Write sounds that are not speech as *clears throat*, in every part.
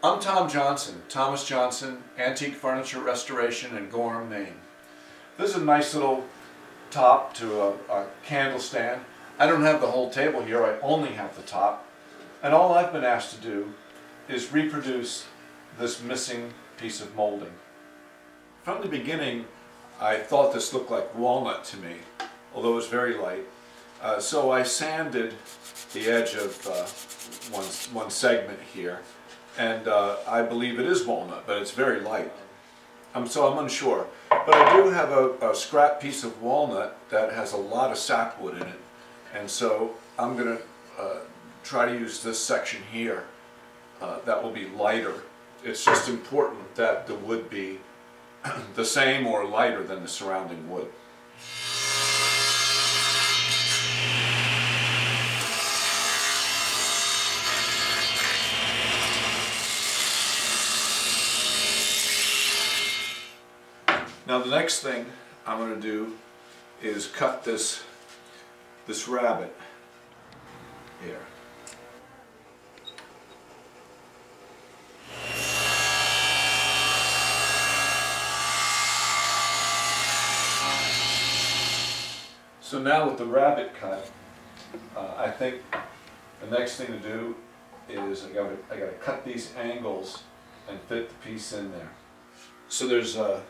I'm Tom Johnson, Thomas Johnson, Antique Furniture Restoration in Gorham, Maine. This is a nice little top to a, a candle stand. I don't have the whole table here, I only have the top. And all I've been asked to do is reproduce this missing piece of molding. From the beginning, I thought this looked like walnut to me, although it was very light. Uh, so I sanded the edge of uh, one, one segment here, and uh, I believe it is walnut, but it's very light. Um, so I'm unsure. But I do have a, a scrap piece of walnut that has a lot of sapwood in it, and so I'm going to uh, try to use this section here. Uh, that will be lighter. It's just important that the wood be *clears throat* the same or lighter than the surrounding wood. Now the next thing I'm going to do is cut this this rabbet here. So now with the rabbet cut, uh, I think the next thing to do is I got to I got to cut these angles and fit the piece in there. So there's uh,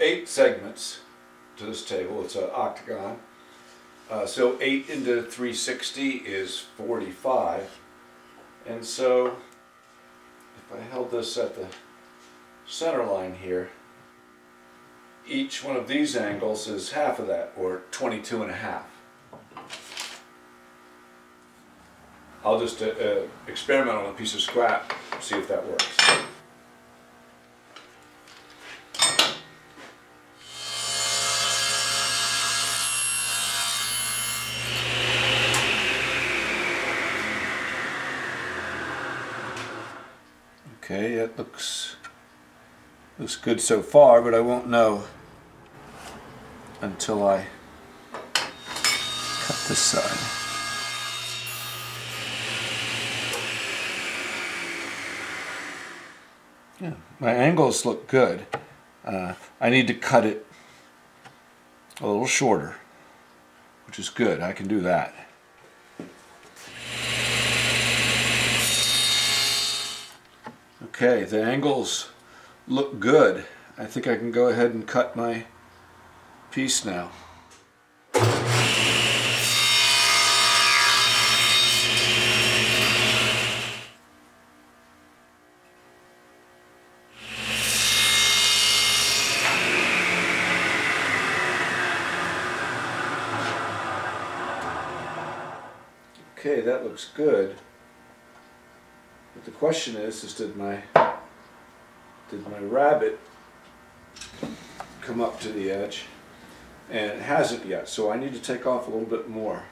eight segments to this table. It's an octagon. Uh, so 8 into 360 is 45. And so if I held this at the center line here, each one of these angles is half of that, or 22 and a half. I'll just uh, uh, experiment on a piece of scrap, see if that works. Okay, it looks looks good so far, but I won't know until I cut this side. Yeah, my angles look good. Uh, I need to cut it a little shorter, which is good. I can do that. Okay, the angles look good. I think I can go ahead and cut my piece now. Okay, that looks good. But the question is, is did my did my rabbet come up to the edge? And it hasn't yet, so I need to take off a little bit more.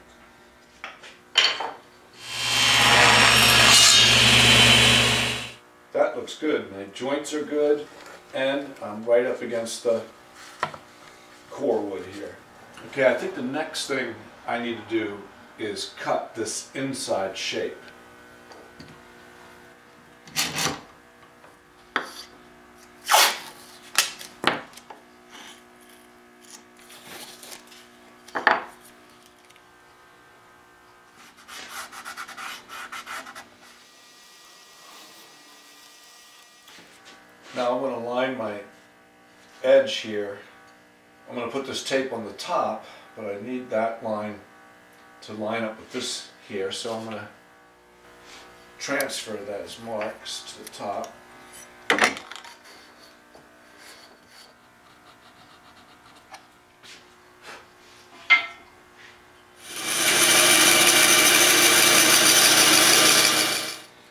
That looks good. My joints are good, and I'm right up against the core wood here. Okay, I think the next thing I need to do is cut this inside shape. Now I'm going to line my edge here. I'm going to put this tape on the top, but I need that line to line up with this here, so I'm going to transfer those marks to the top.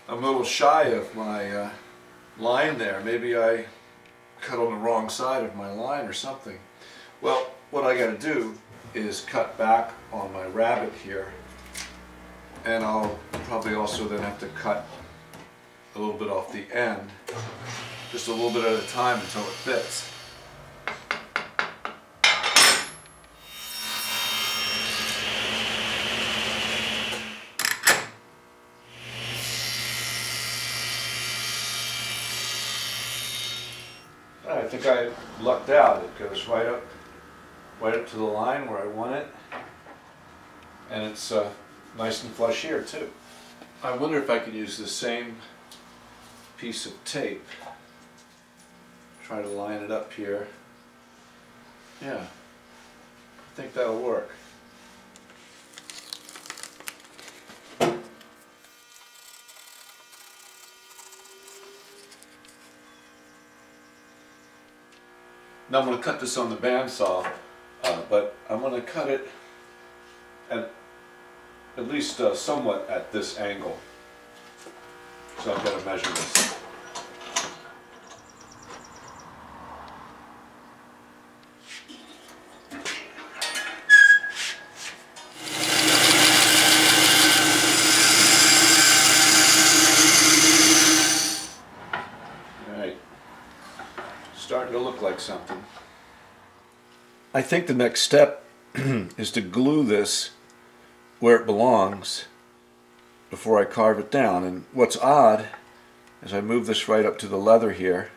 I'm a little shy of my uh, line there. Maybe I cut on the wrong side of my line or something. Well, what I got to do is cut back on my rabbet here and I'll probably also then have to cut a little bit off the end just a little bit at a time until it fits. I think I lucked out. It goes right up, right up to the line where I want it. And it's uh, nice and flush here too. I wonder if I could use the same piece of tape. Try to line it up here. Yeah, I think that'll work. Now I'm going to cut this on the bandsaw, uh, but I'm going to cut it at at least uh, somewhat at this angle. So I've got to measure this. All right, starting to look like something. I think the next step *clears throat* is to glue this where it belongs before I carve it down. And what's odd, as I move this right up to the leather here,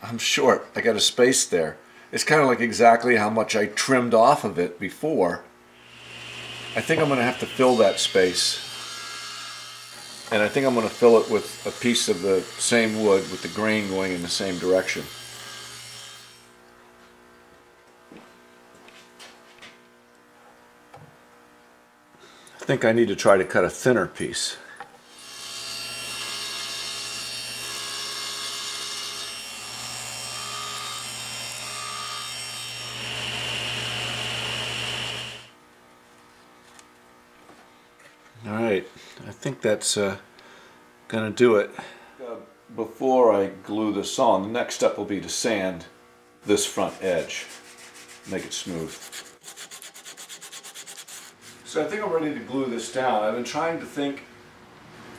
I'm short. I got a space there. It's kind of like exactly how much I trimmed off of it before. I think I'm going to have to fill that space. And I think I'm going to fill it with a piece of the same wood with the grain going in the same direction. Think I need to try to cut a thinner piece. All right, I think that's uh, gonna do it. Uh, before I glue this on, the next step will be to sand this front edge, make it smooth. So I think I'm ready to glue this down. I've been trying to think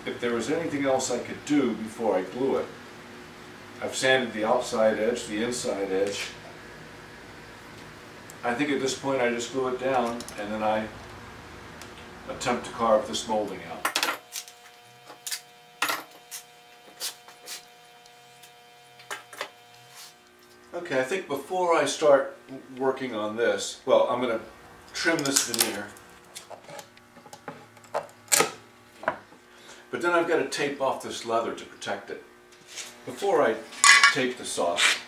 if there was anything else I could do before I glue it. I've sanded the outside edge, the inside edge. I think at this point I just glue it down and then I attempt to carve this molding out. Okay, I think before I start working on this, well, I'm going to trim this veneer. But then I've got to tape off this leather to protect it. Before I tape this off,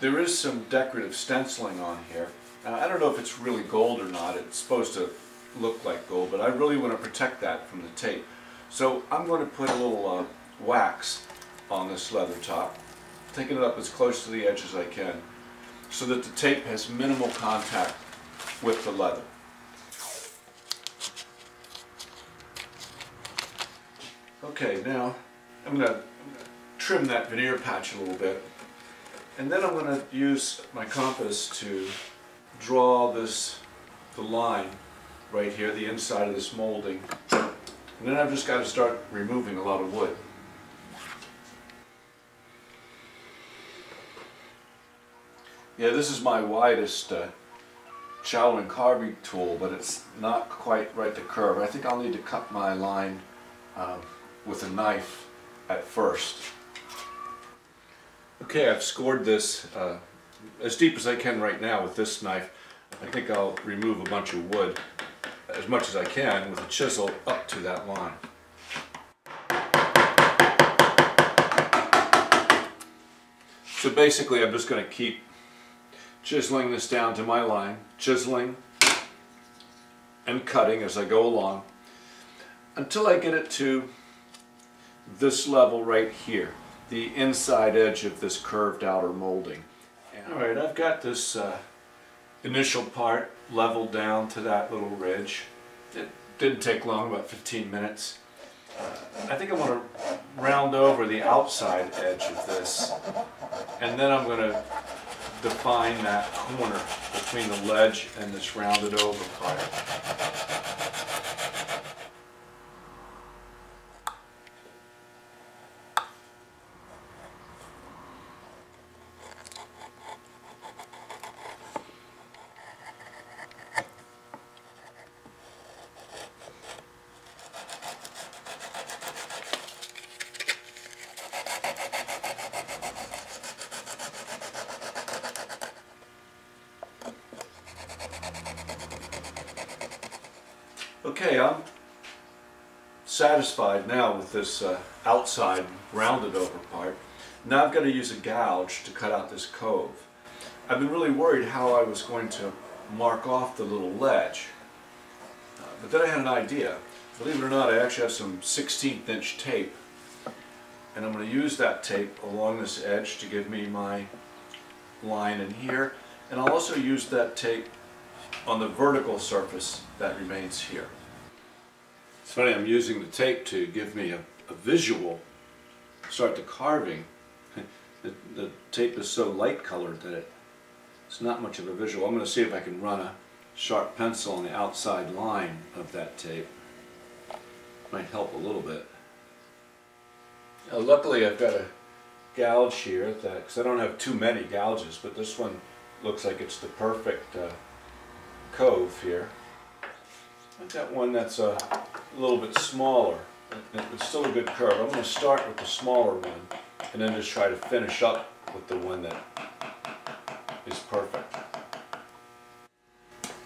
there is some decorative stenciling on here. Now, I don't know if it's really gold or not. It's supposed to look like gold, but I really want to protect that from the tape. So I'm going to put a little uh, wax on this leather top, taking it up as close to the edge as I can, so that the tape has minimal contact with the leather. Okay, now I'm going to trim that veneer patch a little bit, and then I'm going to use my compass to draw this the line right here, the inside of this molding. And then I've just got to start removing a lot of wood. Yeah, this is my widest uh, and carving tool, but it's not quite right to curve. I think I'll need to cut my line um, with a knife at first. Okay, I've scored this uh, as deep as I can right now with this knife. I think I'll remove a bunch of wood as much as I can with a chisel up to that line. So basically I'm just going to keep chiseling this down to my line, chiseling and cutting as I go along until I get it to this level right here, the inside edge of this curved outer molding. Alright, I've got this uh, initial part leveled down to that little ridge. It didn't take long, about 15 minutes. Uh, I think I want to round over the outside edge of this and then I'm going to define that corner between the ledge and this rounded over part. Okay, I'm satisfied now with this uh, outside rounded over part. Now I've got to use a gouge to cut out this cove. I've been really worried how I was going to mark off the little ledge. Uh, but then I had an idea. Believe it or not, I actually have some 16th inch tape. And I'm going to use that tape along this edge to give me my line in here. And I'll also use that tape on the vertical surface that remains here. It's funny, I'm using the tape to give me a, a visual, start the carving. *laughs* the, the tape is so light colored that it, it's not much of a visual. I'm going to see if I can run a sharp pencil on the outside line of that tape. Might help a little bit. Now, luckily I've got a gouge here because I don't have too many gouges, but this one looks like it's the perfect uh, cove here. Got one that's a little bit smaller. It's still a good curve. I'm going to start with the smaller one and then just try to finish up with the one that is perfect.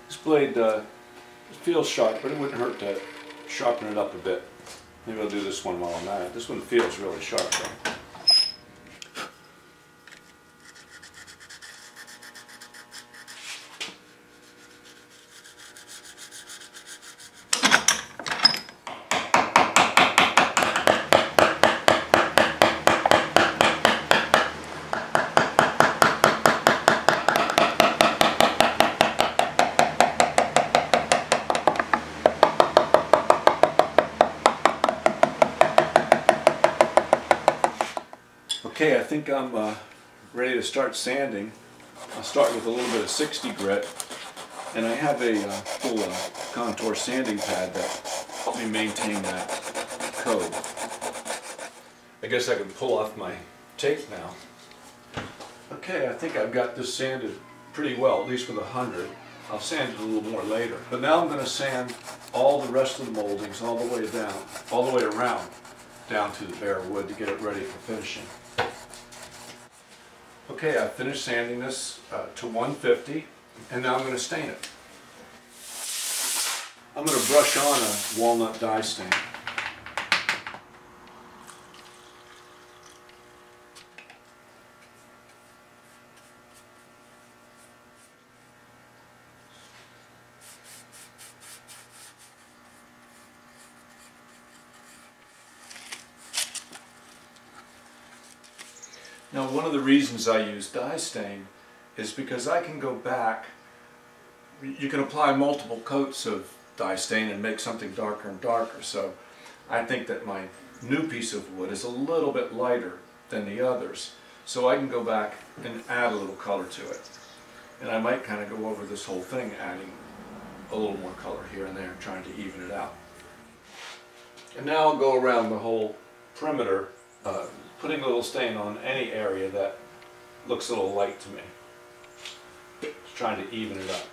This blade uh, feels sharp, but it wouldn't hurt to sharpen it up a bit. Maybe I'll do this one while I'm at it. This one feels really sharp though. Okay, I think I'm uh, ready to start sanding. I'll start with a little bit of 60 grit, and I have a uh, full uh, contour sanding pad that helps me maintain that cove. I guess I can pull off my tape now. Okay, I think I've got this sanded pretty well, at least with a 100. I'll sand it a little more later. But now I'm going to sand all the rest of the moldings all the way down, all the way around, down to the bare wood to get it ready for finishing. Okay, I finished sanding this uh, to 150 and now I'm going to stain it. I'm going to brush on a walnut dye stain. Now one of the reasons I use dye stain is because I can go back, you can apply multiple coats of dye stain and make something darker and darker. So I think that my new piece of wood is a little bit lighter than the others. So I can go back and add a little color to it. And I might kind of go over this whole thing adding a little more color here and there, trying to even it out. And now I'll go around the whole perimeter uh, putting a little stain on any area that looks a little light to me. Just trying to even it up.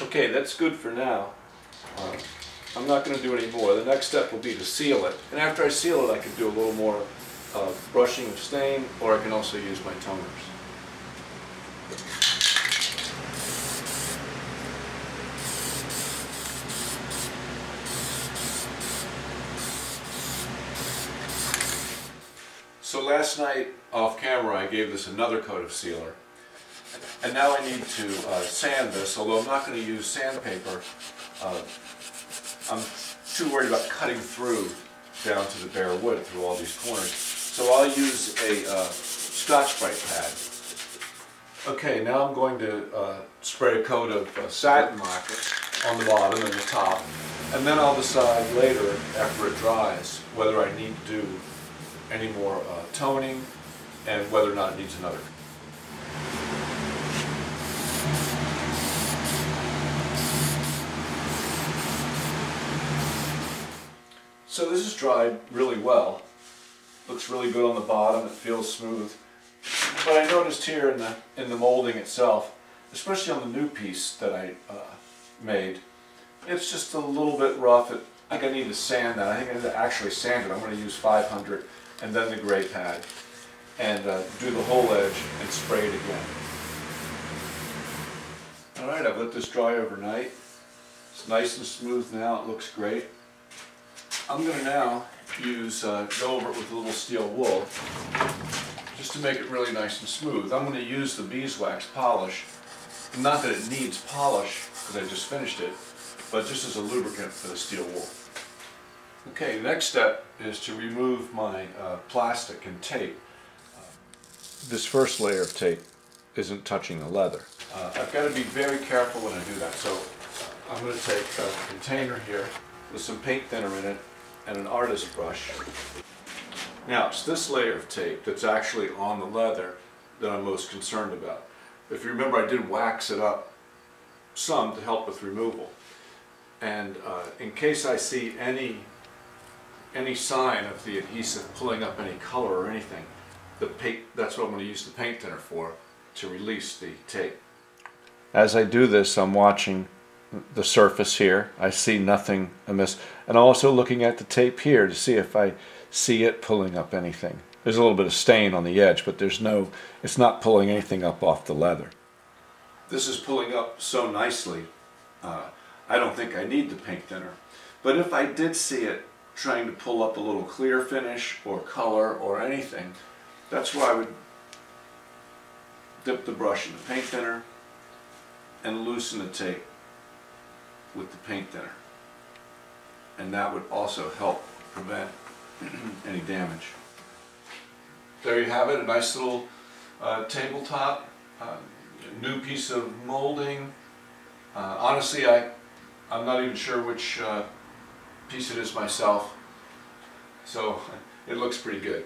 Okay, that's good for now. Uh, I'm not going to do any more. The next step will be to seal it. And after I seal it, I can do a little more uh, brushing of stain, or I can also use my toners. So last night, off camera, I gave this another coat of sealer. And now I need to uh, sand this, although I'm not going to use sandpaper. Uh, I'm too worried about cutting through down to the bare wood through all these corners. So I'll use a uh, Scotch-Brite pad. Okay, now I'm going to uh, spray a coat of uh, satin lacquer on the bottom and the top. And then I'll decide later, after it dries, whether I need to do any more uh, toning and whether or not it needs another. So this is dried really well. Looks really good on the bottom, it feels smooth. But I noticed here in the, in the molding itself, especially on the new piece that I uh, made, it's just a little bit rough. It, I think I need to sand that. I think I need to actually sand it. I'm going to use 500 and then the gray pad and uh, do the whole edge and spray it again. Alright, I've let this dry overnight. It's nice and smooth now, it looks great. I'm gonna now use, uh, go over it with a little steel wool, just to make it really nice and smooth. I'm gonna use the beeswax polish. Not that it needs polish, because I just finished it, but just as a lubricant for the steel wool. Okay, next step is to remove my uh, plastic and tape. This first layer of tape isn't touching the leather. Uh, I've got to be very careful when I do that, so I'm going to take a container here with some paint thinner in it and an artist brush. Now, it's this layer of tape that's actually on the leather that I'm most concerned about. If you remember, I did wax it up some to help with removal. And uh, in case I see any any sign of the adhesive pulling up any color or anything, the paint, that's what I'm going to use the paint thinner for, to release the tape. As I do this, I'm watching the surface here. I see nothing amiss. And I'm also looking at the tape here to see if I see it pulling up anything. There's a little bit of stain on the edge, but there's no, it's not pulling anything up off the leather. This is pulling up so nicely, uh, I don't think I need the paint thinner. But if I did see it trying to pull up a little clear finish or color or anything, that's why I would dip the brush in the paint thinner and loosen the tape with the paint thinner. And that would also help prevent *clears throat* any damage. There you have it, a nice little uh, tabletop, uh, new piece of molding. Uh, honestly, I, I'm not even sure which uh, piece of this myself. So *laughs* it looks pretty good.